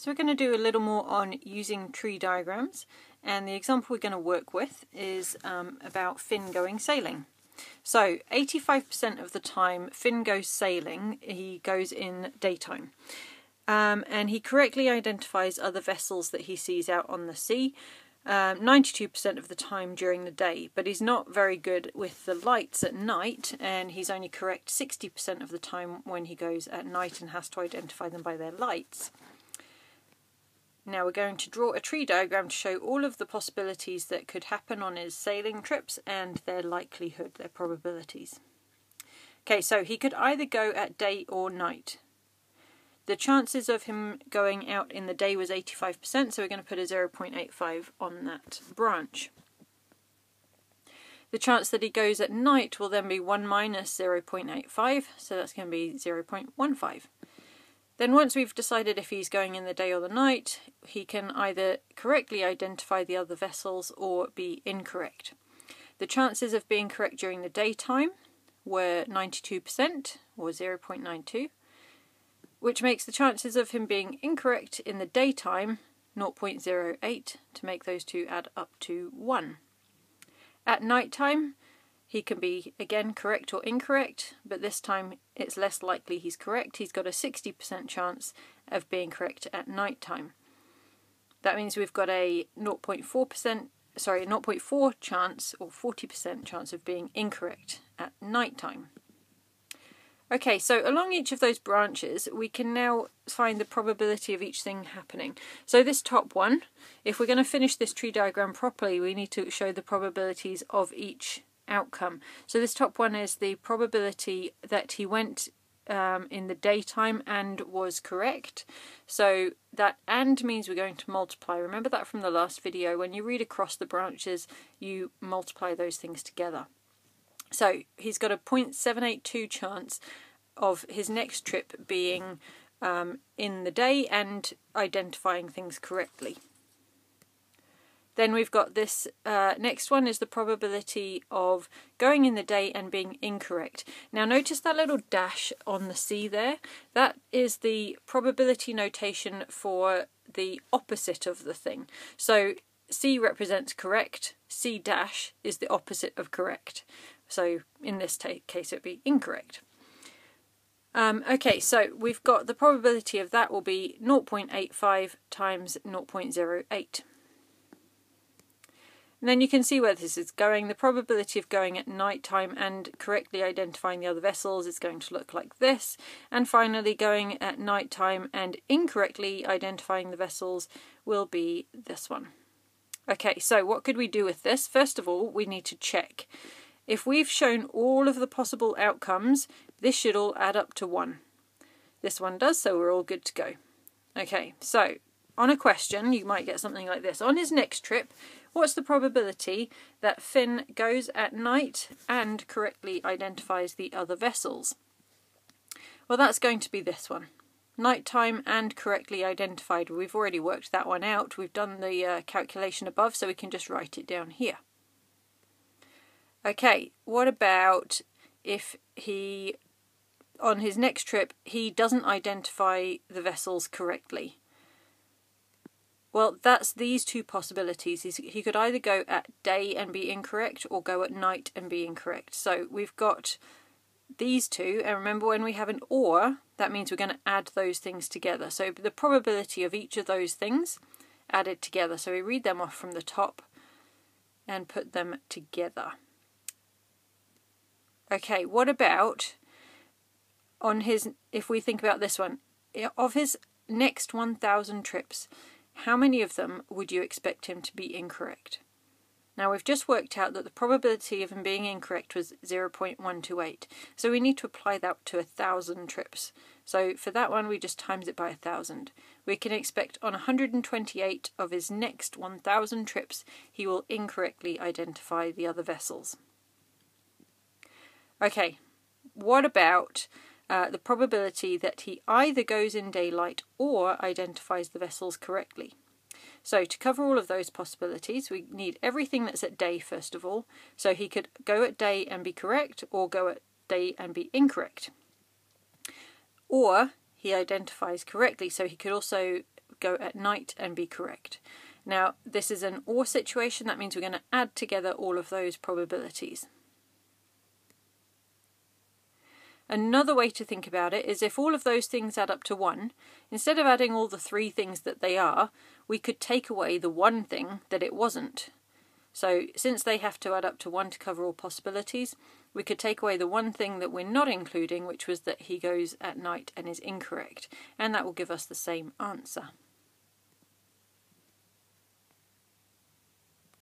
So we're going to do a little more on using tree diagrams and the example we're going to work with is um, about Finn going sailing. So 85% of the time Finn goes sailing, he goes in daytime. Um, and he correctly identifies other vessels that he sees out on the sea, 92% um, of the time during the day, but he's not very good with the lights at night, and he's only correct 60% of the time when he goes at night and has to identify them by their lights. Now we're going to draw a tree diagram to show all of the possibilities that could happen on his sailing trips and their likelihood, their probabilities. Okay, so he could either go at day or night. The chances of him going out in the day was 85%, so we're going to put a 0.85 on that branch. The chance that he goes at night will then be 1 minus 0.85, so that's going to be 0.15. Then once we've decided if he's going in the day or the night, he can either correctly identify the other vessels or be incorrect. The chances of being correct during the daytime were 92% or 0.92, which makes the chances of him being incorrect in the daytime 0.08 to make those two add up to 1. At night time, he can be, again, correct or incorrect, but this time it's less likely he's correct. He's got a 60% chance of being correct at night time. That means we've got a 0.4%, sorry, 0.4 chance or 40% chance of being incorrect at night time. Okay, so along each of those branches, we can now find the probability of each thing happening. So this top one, if we're going to finish this tree diagram properly, we need to show the probabilities of each outcome. So this top one is the probability that he went um, in the daytime and was correct. So that and means we're going to multiply. Remember that from the last video. When you read across the branches, you multiply those things together. So he's got a 0.782 chance of his next trip being um, in the day and identifying things correctly. Then we've got this uh, next one is the probability of going in the day and being incorrect. Now notice that little dash on the C there. That is the probability notation for the opposite of the thing. So C represents correct, C dash is the opposite of correct. So in this case it would be incorrect. Um, okay, so we've got the probability of that will be 0.85 times 0.08. And then you can see where this is going. The probability of going at night time and correctly identifying the other vessels is going to look like this. And finally, going at night time and incorrectly identifying the vessels will be this one. Okay, so what could we do with this? First of all, we need to check. If we've shown all of the possible outcomes, this should all add up to 1. This one does, so we're all good to go. Okay, so on a question, you might get something like this. On his next trip, What's the probability that Finn goes at night and correctly identifies the other vessels? Well, that's going to be this one. Nighttime and correctly identified. We've already worked that one out. We've done the uh, calculation above, so we can just write it down here. Okay, what about if he, on his next trip, he doesn't identify the vessels correctly? Well, that's these two possibilities. he could either go at day and be incorrect or go at night and be incorrect. So we've got these two, and remember when we have an or, that means we're going to add those things together. So the probability of each of those things added together. So we read them off from the top and put them together. Okay, what about on his, if we think about this one, of his next 1,000 trips, how many of them would you expect him to be incorrect? Now we've just worked out that the probability of him being incorrect was 0.128, so we need to apply that to a thousand trips. So for that one we just times it by a thousand. We can expect on 128 of his next 1000 trips he will incorrectly identify the other vessels. Okay, what about uh, the probability that he either goes in daylight or identifies the vessels correctly. So to cover all of those possibilities, we need everything that's at day first of all. So he could go at day and be correct, or go at day and be incorrect. Or he identifies correctly, so he could also go at night and be correct. Now, this is an OR situation, that means we're going to add together all of those probabilities. Another way to think about it is if all of those things add up to 1, instead of adding all the three things that they are, we could take away the one thing that it wasn't. So since they have to add up to 1 to cover all possibilities, we could take away the one thing that we're not including, which was that he goes at night and is incorrect, and that will give us the same answer.